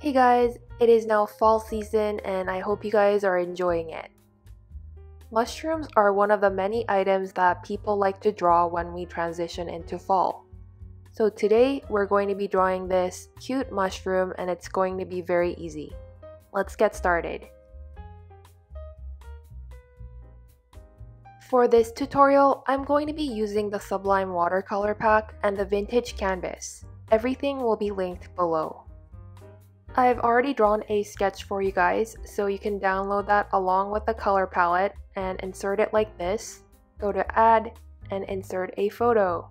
Hey guys, it is now fall season and I hope you guys are enjoying it. Mushrooms are one of the many items that people like to draw when we transition into fall. So today we're going to be drawing this cute mushroom and it's going to be very easy. Let's get started. For this tutorial, I'm going to be using the Sublime watercolor pack and the vintage canvas. Everything will be linked below. I've already drawn a sketch for you guys, so you can download that along with the color palette and insert it like this. Go to add and insert a photo.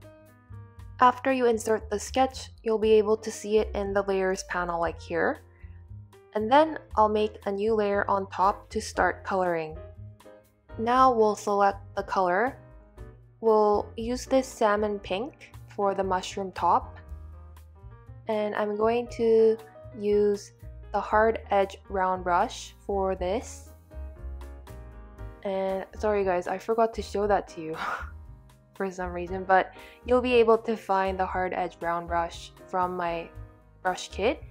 After you insert the sketch, you'll be able to see it in the layers panel like here. And then I'll make a new layer on top to start coloring. Now we'll select the color. We'll use this salmon pink for the mushroom top. And I'm going to use the hard edge round brush for this. And sorry guys, I forgot to show that to you for some reason, but you'll be able to find the hard edge round brush from my brush kit.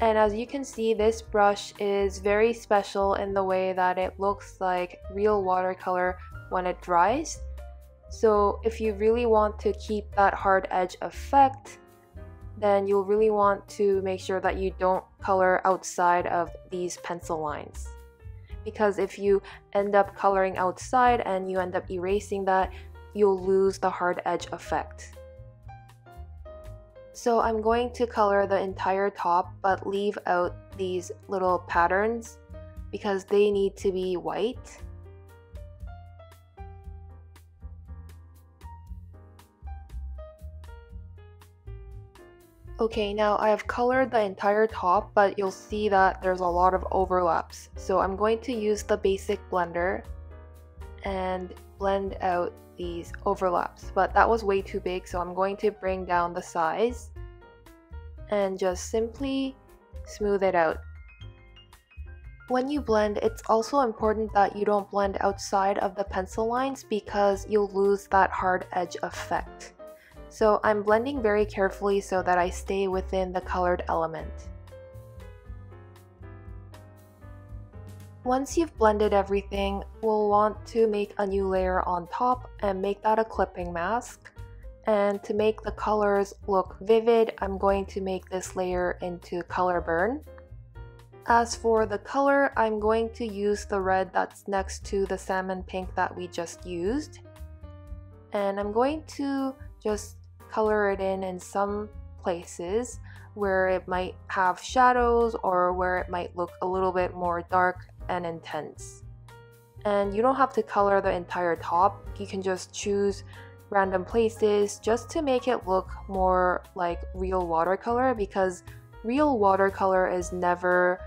And as you can see, this brush is very special in the way that it looks like real watercolor when it dries. So if you really want to keep that hard edge effect, then you'll really want to make sure that you don't color outside of these pencil lines. Because if you end up coloring outside and you end up erasing that, you'll lose the hard edge effect. So I'm going to color the entire top but leave out these little patterns because they need to be white. Okay, now I have colored the entire top, but you'll see that there's a lot of overlaps. So I'm going to use the basic blender and blend out these overlaps. But that was way too big, so I'm going to bring down the size and just simply smooth it out. When you blend, it's also important that you don't blend outside of the pencil lines because you'll lose that hard edge effect. So I'm blending very carefully so that I stay within the colored element. Once you've blended everything, we'll want to make a new layer on top and make that a clipping mask. And to make the colors look vivid, I'm going to make this layer into color burn. As for the color, I'm going to use the red that's next to the salmon pink that we just used. And I'm going to just color it in in some places where it might have shadows or where it might look a little bit more dark and intense. And you don't have to color the entire top, you can just choose random places just to make it look more like real watercolor because real watercolor is never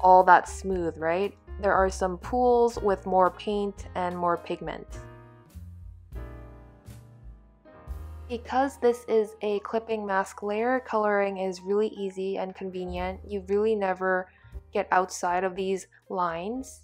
all that smooth, right? There are some pools with more paint and more pigment. Because this is a clipping mask layer, coloring is really easy and convenient. You really never get outside of these lines.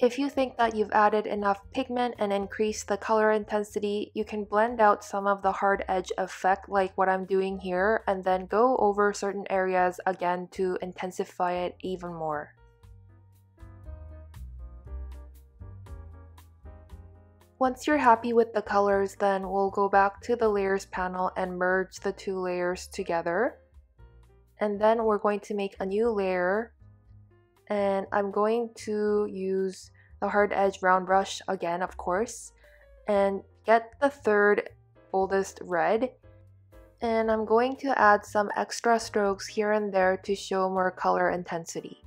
If you think that you've added enough pigment and increased the color intensity, you can blend out some of the hard edge effect like what I'm doing here and then go over certain areas again to intensify it even more. Once you're happy with the colors, then we'll go back to the layers panel and merge the two layers together. And then we're going to make a new layer and I'm going to use the hard edge round brush again of course and get the third boldest red and I'm going to add some extra strokes here and there to show more color intensity.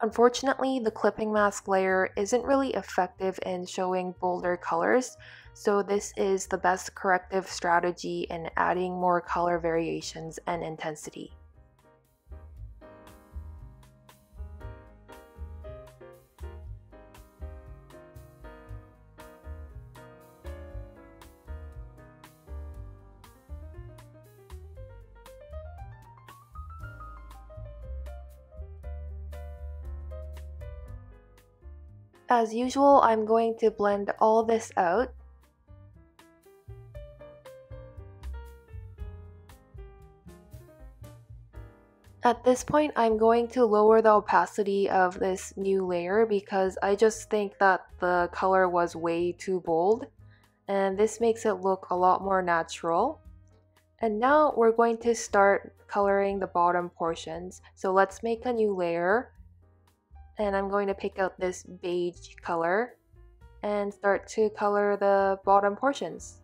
Unfortunately, the clipping mask layer isn't really effective in showing bolder colors, so this is the best corrective strategy in adding more color variations and intensity. As usual, I'm going to blend all this out. At this point, I'm going to lower the opacity of this new layer because I just think that the color was way too bold and this makes it look a lot more natural. And now we're going to start coloring the bottom portions. So let's make a new layer and I'm going to pick out this beige color and start to color the bottom portions.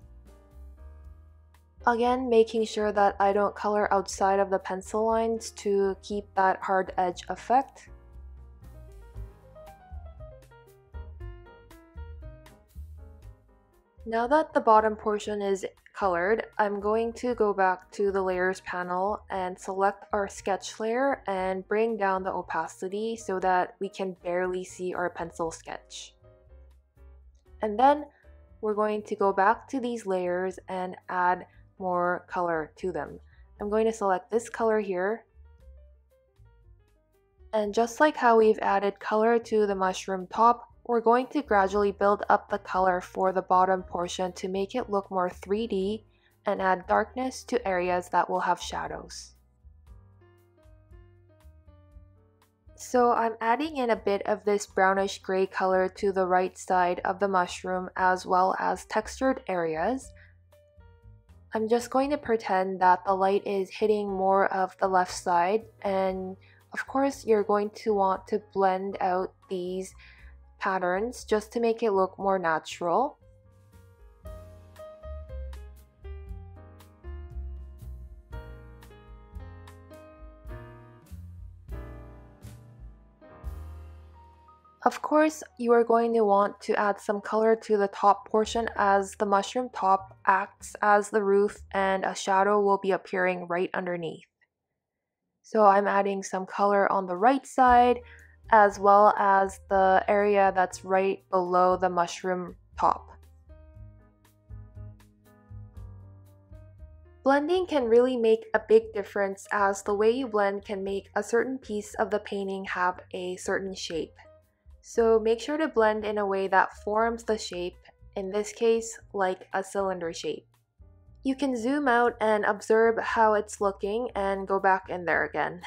Again, making sure that I don't color outside of the pencil lines to keep that hard edge effect. Now that the bottom portion is colored, I'm going to go back to the layers panel and select our sketch layer and bring down the opacity so that we can barely see our pencil sketch. And then we're going to go back to these layers and add more color to them. I'm going to select this color here. And just like how we've added color to the mushroom top, we're going to gradually build up the color for the bottom portion to make it look more 3D and add darkness to areas that will have shadows. So I'm adding in a bit of this brownish gray color to the right side of the mushroom as well as textured areas. I'm just going to pretend that the light is hitting more of the left side and of course you're going to want to blend out these patterns just to make it look more natural. Of course, you are going to want to add some color to the top portion as the mushroom top acts as the roof and a shadow will be appearing right underneath. So I'm adding some color on the right side as well as the area that's right below the mushroom top. Blending can really make a big difference as the way you blend can make a certain piece of the painting have a certain shape. So make sure to blend in a way that forms the shape, in this case, like a cylinder shape. You can zoom out and observe how it's looking and go back in there again.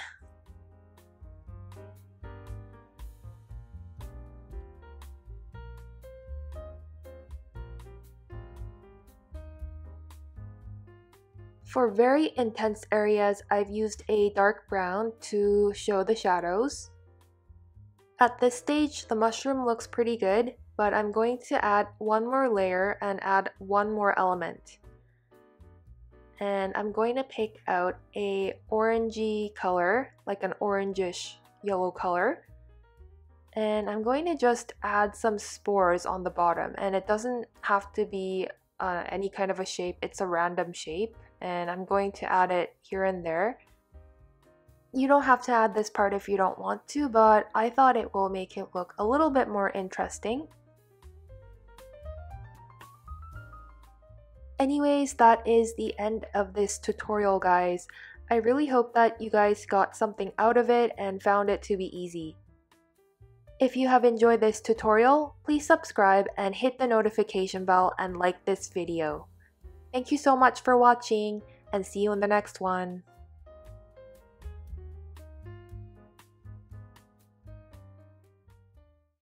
For very intense areas, I've used a dark brown to show the shadows. At this stage, the mushroom looks pretty good, but I'm going to add one more layer and add one more element. And I'm going to pick out a orangey color, like an orangish yellow color. And I'm going to just add some spores on the bottom. And it doesn't have to be uh, any kind of a shape, it's a random shape. And I'm going to add it here and there. You don't have to add this part if you don't want to, but I thought it will make it look a little bit more interesting. Anyways, that is the end of this tutorial guys. I really hope that you guys got something out of it and found it to be easy. If you have enjoyed this tutorial, please subscribe and hit the notification bell and like this video. Thank you so much for watching and see you in the next one.